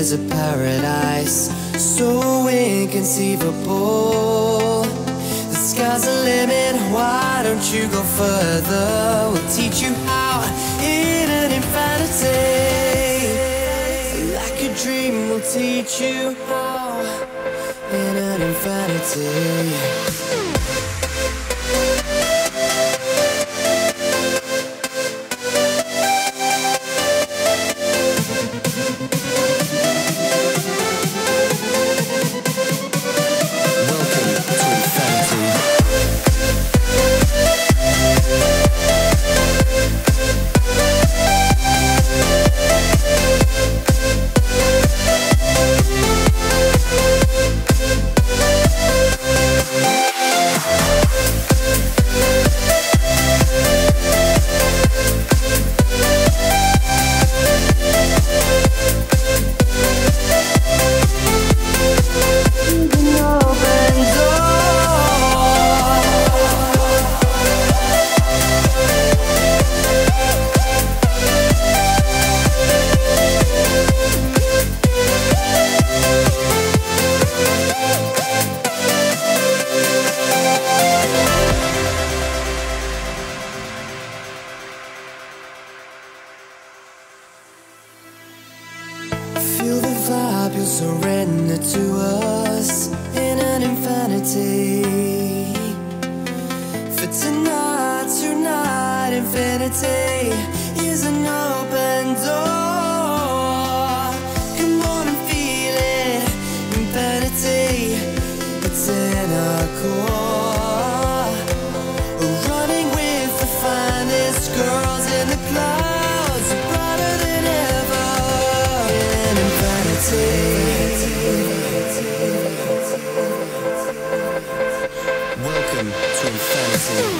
is a paradise so inconceivable. The sky's the limit, why don't you go further? We'll teach you how in an infinity. Like a dream, we'll teach you how in an infinity. Vibe, you'll surrender to us in an infinity. For tonight, tonight, infinity is an open door. Come on and feel it, infinity, it's in our core. Infinity.